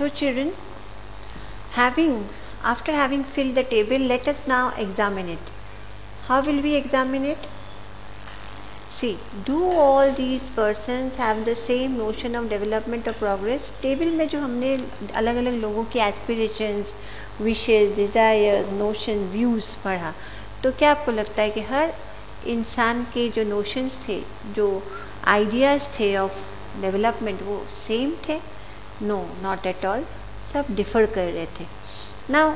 So children, having after having filled the table, let us now examine it. How will we examine it? See, do all these persons have the same notion of development or progress? Table में जो हमने अलग अलग लोगों की aspirations wishes desires notion views पढ़ा तो क्या आपको लगता है कि हर इंसान के जो नोशंस थे जो आइडियाज़ थे ऑफ़ डेवलपमेंट वो सेम थे नो नॉट एट ऑल सब डिफ़र कर रहे थे now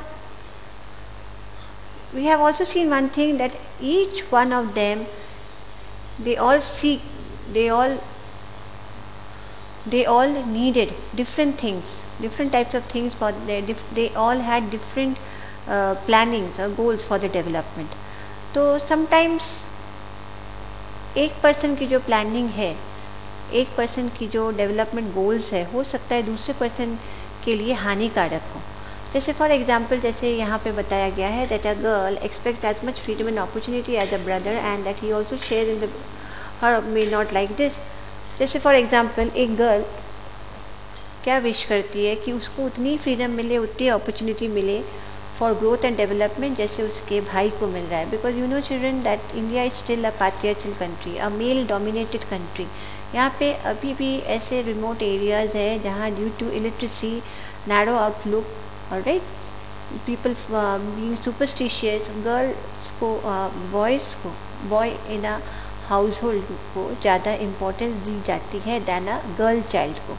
we have also seen one thing that each one of them they all seek they all they all needed different things different types of things for their they all had different uh, plannings or goals for the development तो sometimes एक person की जो planning है एक person की जो development goals है, हो सकता है दूसरे पर्सन के लिए हानिकारक हो। जैसे फॉर एग्ज़ाम्पल जैसे यहाँ पे बताया गया है that a girl expect as much freedom and opportunity as a brother and that he also share in her may not like this जैसे फॉर एग्ज़ाम्पल एक गर्ल क्या विश करती है कि उसको उतनी फ्रीडम मिले, उतनी अपॉर्चुनिटी मिले फॉर ग्रोथ एंड डेवलपमेंट जैसे उसके भाई को मिल रहा है। Because you know children that India is still a patriarchal country a male dominated country यहाँ पे अभी भी ऐसे रिमोट एरियाज़ है जहाँ due to illiteracy narrow outlook और right people being superstitious girls को बॉयज़ को boy in a household को ज़्यादा इम्पोर्टेंस दी जाती है दैन अ गर्ल चाइल्ड को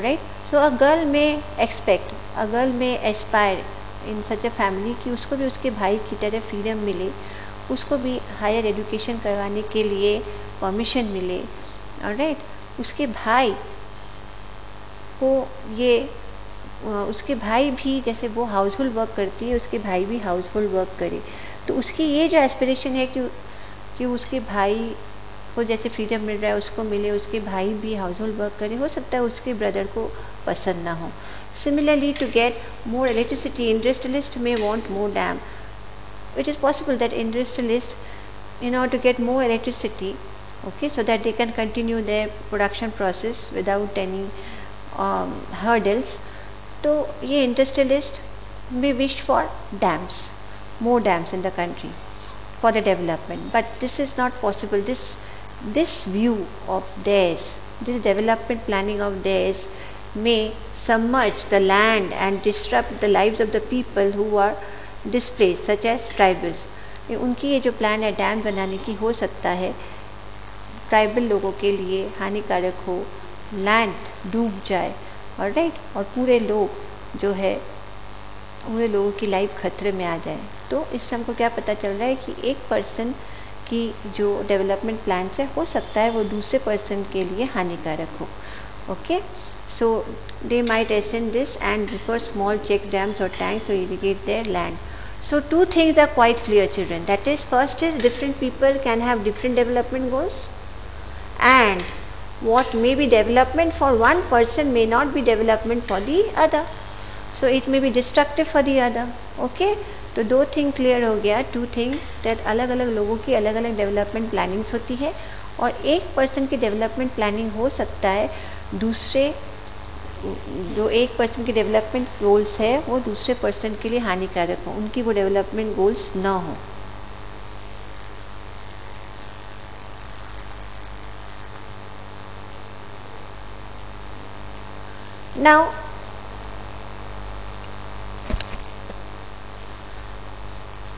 right so a girl may expect a girl may aspire in such a family कि उसको भी उसके भाई की तरह फ्रीडम मिले, उसको भी हायर एजुकेशन करवाने के लिए परमिशन मिले और राइट उसके भाई को ये उसके भाई भी जैसे वो हाउस होल्ड वर्क करती है, उसके भाई भी हाउस होल्ड वर्क करे। तो उसकी ये जो एस्पिरेशन है कि कि उसके भाई को जैसे फ्रीडम मिल रहा है, उसको मिले, उसके भाई भी हाउस होल्ड वर्क करें, हो सकता है उसके ब्रदर को पसंद ना हो। Similarly to get more electricity industrialist may want more dam it is possible that industrialist in or to get more electricity okay so that they can continue the production process without any hurdles तो ये industrialist may wish for dams more dams in the country for the development but this is not possible this this view of theirs this development planning of theirs may submerge the land and disrupt the lives of the people who are displaced such as tribals उनकी ये जो plan है dam बनाने की हो सकता है tribal लोगों के लिए हानिकारक हो लैंड डूब जाए और राइट और पूरे लोग जो है पूरे लोगों की लाइफ खतरे में आ जाए तो इससे हमको क्या पता चल रहा है कि एक पर्सन आपकी जो डेवलपमेंट प्लान है, हो सकता है वो दूसरे पर्सन के लिए हानिकारक हो। Okay? So they might ascend this and refer small check dams और टैंक्स और irrigate their land so two things are quite clear children that is first is different people can have different development goals and what may be development for one person may not be development for the other So, it may be destructive for the other. Okay? तो दो thing clear हो गया to thing that अलग अलग लोगों की अलग अलग डेवलपमेंट प्लानिंग्स होती है और एक पर्सन की डेवलपमेंट प्लानिंग हो सकता है, दूसरे, जो एक पर्सन की डेवलपमेंट गोल्स है, वो दूसरे पर्सन के लिए हानिकारक हो, उनकी वो डेवलपमेंट गोल्स ना हो now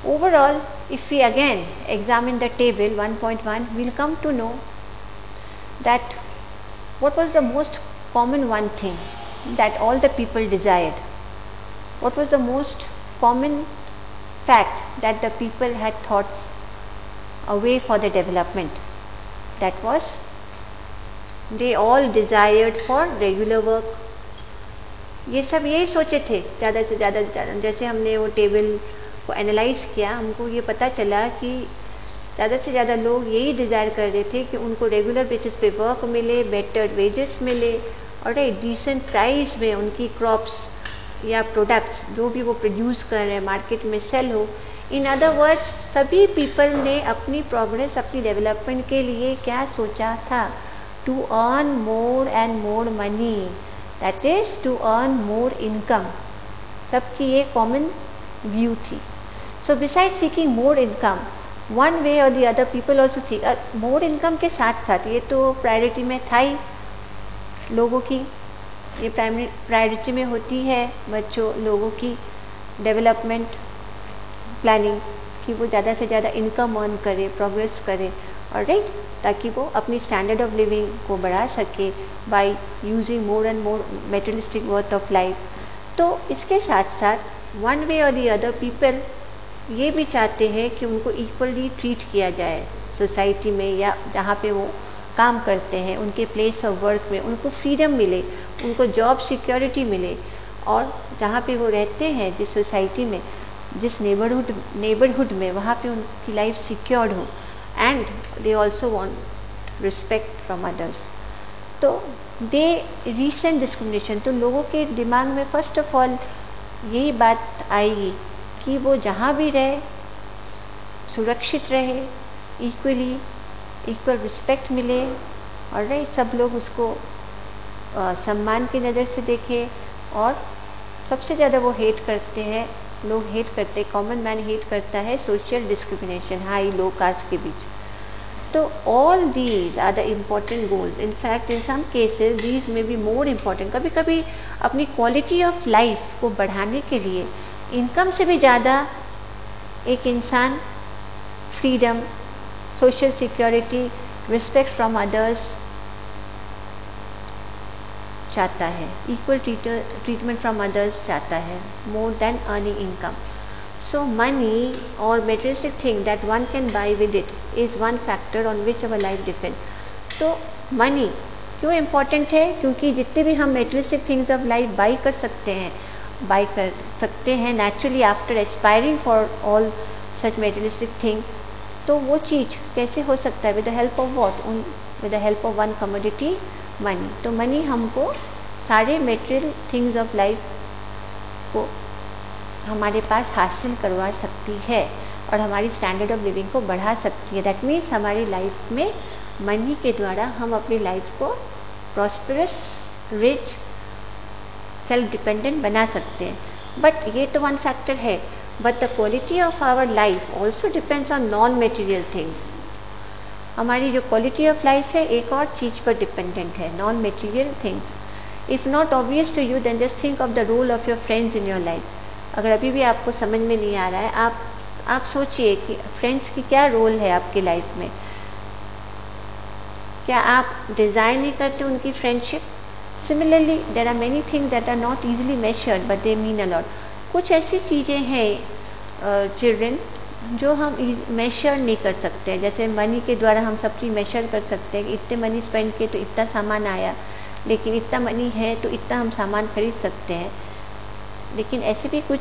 overall if we again examine the table 1.1 we'll come to know that what was the most common one thing that all the people desired? What was the most common fact that the people had thought a way for the development? That was they all desired for regular work. ये सब यही सोचे थे ज़्यादा से ज़्यादा जैसे हमने वो टेबल को एनालाइज किया, हमको ये पता चला कि ज़्यादा से ज़्यादा लोग यही डिज़ायर कर रहे थे कि उनको रेगुलर बेसिस पे वर्क मिले बेटर वेजेस मिले और एक डिसेंट प्राइस में उनकी क्रॉप्स या प्रोडक्ट्स जो भी वो प्रोड्यूस कर रहे हैं मार्केट में सेल हो। इन अदर वर्ड्स सभी पीपल ने अपनी प्रोग्रेस अपनी डेवलपमेंट के लिए क्या सोचा था? To earn more and more money that is to earn more income सबकी ये कॉमन व्यू थी। So beside seeking more income one way और the other people also see more income के साथ साथ, ये तो प्रायोरिटी में था ही लोगों की। ये प्राइमरी प्रायोरिटी में होती है बच्चों, लोगों की डेवलपमेंट प्लानिंग कि वो ज़्यादा से ज़्यादा इनकम अर्न करे प्रोग्रेस करे और राइट ताकि वो अपनी स्टैंडर्ड ऑफ़ लिविंग को बढ़ा सके by using more and more materialistic worth of life तो इसके साथ साथ वन वे और दी अदर पीपल ये भी चाहते हैं कि उनको इक्वली ट्रीट किया जाए सोसाइटी में या जहाँ पे वो काम करते हैं, उनके प्लेस ऑफ़ वर्क में उनको फ्रीडम मिले, उनको जॉब सिक्योरिटी मिले और जहाँ पे वो रहते हैं जिस सोसाइटी में, जिस नेबरहुड नेबरहुड में, वहाँ पे उनकी लाइफ सिक्योर्ड हो and they also want respect from others तो दे रीसेंट डिस्क्रिमिनेशन तो लोगों के दिमाग में फ़र्स्ट ऑफ़ ऑल यही बात आएगी कि वो जहाँ भी रहे सुरक्षित रहे इक्वली इक्वल रिस्पेक्ट मिले और रहे सब लोग उसको आ, सम्मान की नज़र से देखें और सबसे ज़्यादा वो हेट करते हैं लोग हेट करते कॉमन मैन हेट करता है social discrimination high low caste के बीच। तो all these are the important goals in fact in some cases these may be more important कभी कभी अपनी क्वालिटी ऑफ़ लाइफ को बढ़ाने के लिए इनकम से भी ज़्यादा एक इंसान freedom social security respect from others चाहता है। इक्वल ट्रीटमेंट फ्रॉम अदर्स चाहता है। More than earning income so money और materialistic thing that one can buy with it is one factor on which our life depend तो money क्यों important है? क्योंकि जितने भी हम materialistic things of life buy कर सकते हैं बाई कर सकते हैं naturally after aspiring for all such materialistic thing तो वो चीज़ कैसे हो सकता है? With the help of what उन with the help of one commodity money तो मनी हमको सारे मेटेरियल थिंग्स ऑफ़ लाइफ को हमारे पास हासिल करवा सकती है और हमारी स्टैंडर्ड ऑफ़ लिविंग को बढ़ा सकती है। दैट मीन्स हमारी लाइफ में मनी के द्वारा हम अपनी लाइफ को प्रॉस्परस रिच सेल्फ डिपेंडेंट बना सकते हैं। बट ये तो वन फैक्टर है। But the quality of our life also depends on non material things हमारी जो क्वालिटी ऑफ़ लाइफ है, एक और चीज़ पर डिपेंडेंट है non material things if not obvious to you then just think of the role of your friends in your life अगर अभी भी आपको समझ में नहीं आ रहा है, आप आप सोचिए कि फ्रेंड्स की क्या रोल है आपकी लाइफ में। क्या आप डिज़ाइन नहीं करते उनकी friendship similarly there are many thing that are not easily measured but they mean a lot कुछ ऐसी चीज़ें हैं चिल्ड्रेन जो हम मेशर नहीं कर सकते जैसे मनी के द्वारा हम सब चीज़ मेशर कर सकते हैं कि इतने मनी स्पेंड किए तो इतना सामान आया, लेकिन इतना मनी है तो इतना हम सामान खरीद सकते हैं। लेकिन ऐसे भी कुछ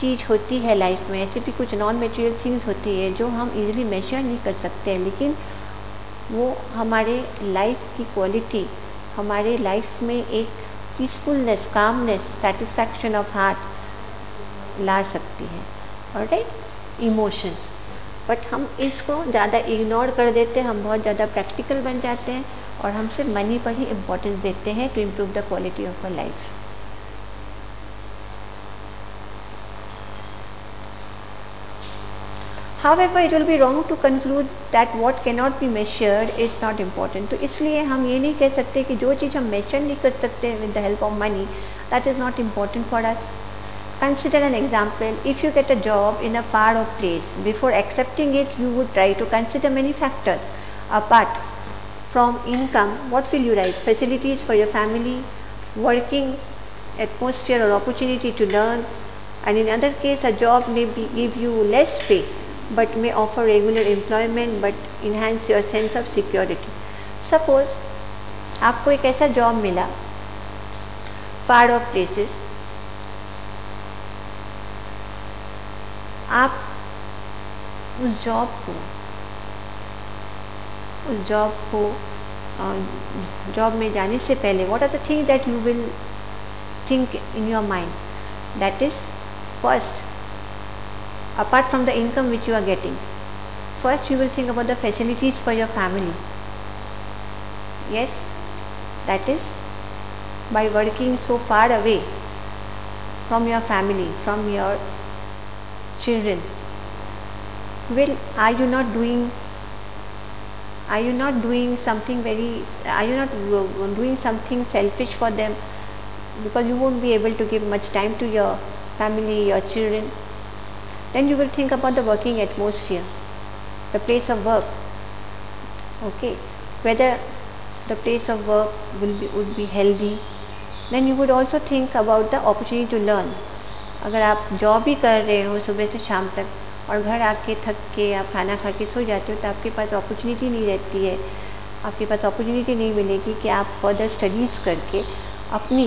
चीज़ होती है लाइफ में, ऐसे भी कुछ नॉन मेटेरियल थिंग्स होती है जो हम इजीली मेजर नहीं कर सकते हैं। लेकिन वो हमारे लाइफ की क्वालिटी हमारे लाइफ में एक peacefulness calmness satisfaction of heart ला सकती है। और राइट इमोशंस बट हम इसको ज़्यादा इग्नोर कर देते हैं, हम बहुत ज़्यादा प्रैक्टिकल बन जाते हैं और हम सिर्फ़ मनी पर ही इम्पोर्टेंस देते हैं to improve the quality of a life However, it will be wrong to conclude that what cannot be measured is not important. तो इसलिए हम ये नहीं कह सकते कि जो चीज़ हम measure नहीं कर सकते with the help of money, that is not important for us. Consider an example. If you get a job in a far off place, before accepting it, you would try to consider many factors. Apart from income, what will you write? Facilities for your family, working atmosphere or opportunity to learn, and in other case, a job may be, give you less pay but may offer regular employment but enhance your sense of security. Suppose, आपको एक ऐसा job मिला फार of places आप उस job को, उस job को job में जाने से पहले what are the thing that you will think in your mind that is first apart from the income which you are getting. First you will think about the facilities for your family. Yes, that is by working so far away from your family, from your children, will are you not doing are you not doing something very are you not doing something selfish for them because you won't be able to give much time to your family your children then you will think about the working atmosphere the place of work okay whether the place of work will be would be healthy then you would also think about the opportunity to learn अगर आप job भी कर रहे हो सुबह से शाम तक और घर आके थक के आप खाना खा के सो जाते हो तो आपके पास अपॉर्चुनिटी नहीं रहती है आपके पास अपॉर्चुनिटी नहीं मिलेगी कि आप फर्दर स्टडीज़ करके अपनी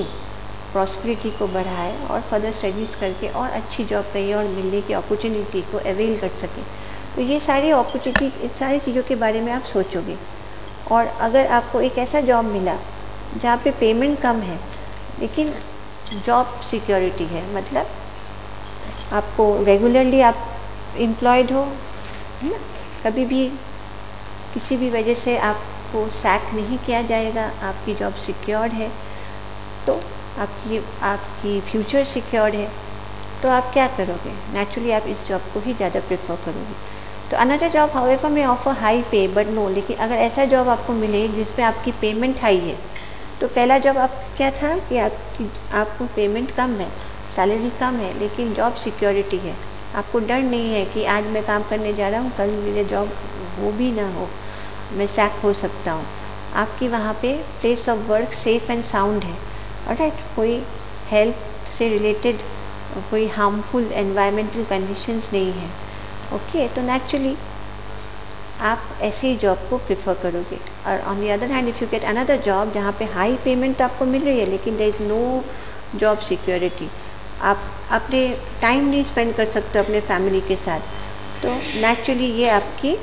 प्रॉस्पेरिटी को बढ़ाए और फर्दर स्टडीज़ करके और अच्छी जॉब कहीं और मिलने की अपॉर्चुनिटी को अवेल कर सकें। तो ये सारी अपॉर्चुनिटी इन सारी चीज़ों के बारे में आप सोचोगे। और अगर आपको एक ऐसा जॉब मिला, जहाँ पे पेमेंट कम है, लेकिन जॉब सिक्योरिटी है मतलब आपको रेगुलरली आप एम्प्लॉयड हो, है ना? कभी भी किसी भी वजह से आपको सैक नहीं किया जाएगा, आपकी जॉब सिक्योर्ड है तो आपकी आपकी फ्यूचर सिक्योर्ड है तो आप क्या करोगे? नेचुरली आप इस जॉब को ही ज़्यादा प्रेफर करोगे। तो another job however may offer high pay but no लेकिन अगर ऐसा जॉब आपको मिले जिसमें आपकी पेमेंट हाई है तो पहला जॉब आप, क्या था कि आपकी, आपको पेमेंट कम है सैलरी कम है, लेकिन जॉब सिक्योरिटी है। आपको डर नहीं है कि आज मैं काम करने जा रहा हूँ, कल मेरे जॉब वो भी ना हो, मैं सैक हो सकता हूँ। आपकी वहाँ पे place of work safe and sound है। राइट कोई हेल्थ से रिलेटेड कोई हार्मफुल एनवायरमेंटल कंडीशंस नहीं है। ओके तो नेचुरली आप ऐसे ही जॉब को प्रिफर करोगे। और on the other hand if you get another job जहाँ पे हाई पेमेंट तो आपको मिल रही है, लेकिन there is no job security आप अपने टाइम नहीं स्पेंड कर सकते अपने फैमिली के साथ। तो नेचुरली ये आपकी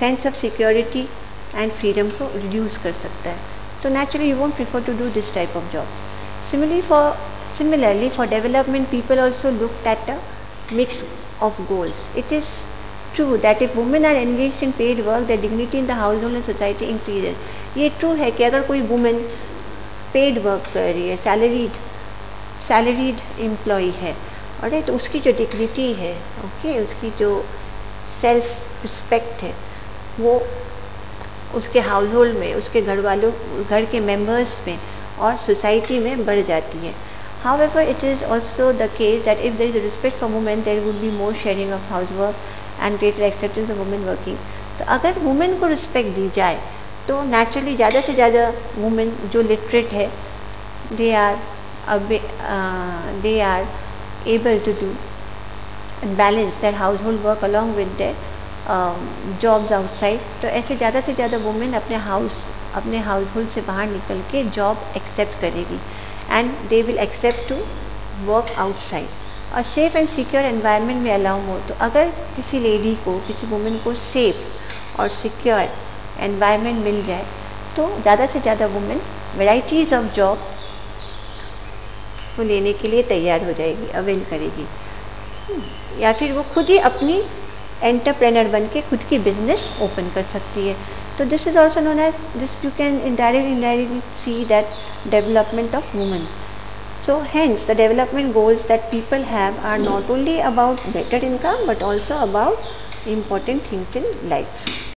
sense of security and freedom को रिड्यूस कर सकता है। तो naturally you won't prefer to do this type of job simile for similarly for development people also look at a mix of goals it is true that if women are engage in paid work the dignity in the household and society increase ये true है कि अगर कोई women paid work कर रही है salaried salaried employee है और तो उसकी जो डिग्निटी है ओके okay, उसकी जो सेल्फ रिस्पेक्ट है वो उसके हाउस होल्ड में, उसके घर वालों घर के मेंबर्स में और सोसाइटी में बढ़ जाती है। However it is also the case that if there is respect for women there would be more sharing of house work and greater acceptance of women working तो अगर वुमेन को रिस्पेक्ट दी जाए तो नेचुरली ज़्यादा से ज़्यादा वुमेन जो literate है they are they are able to do and balance their household work along with their jobs um, outside तो ऐसे ज़्यादा से ज़्यादा वुमेन अपने हाउस अपने हाउस होल्ड से बाहर निकल के जॉब एक्सेप्ट करेगी। And they will accept to work outside और सेफ़ एंड सिक्योर एनवायरनमेंट में अलाउ हो तो अगर किसी लेडी को किसी वुमेन को सेफ़ और सिक्योर एनवायरनमेंट मिल जाए तो ज़्यादा से ज़्यादा वुमेन वेराइटीज़ ऑफ़ जॉब को लेने के लिए तैयार हो जाएगी अवेल करेगी। या फिर वो खुद ही अपनी एंटरप्रेनर बन के खुद की बिज़नेस ओपन कर सकती है। तो this is also known as this you can in direct in direct see that development of women so hence the development goals that people have are not only about better income but also about important things in life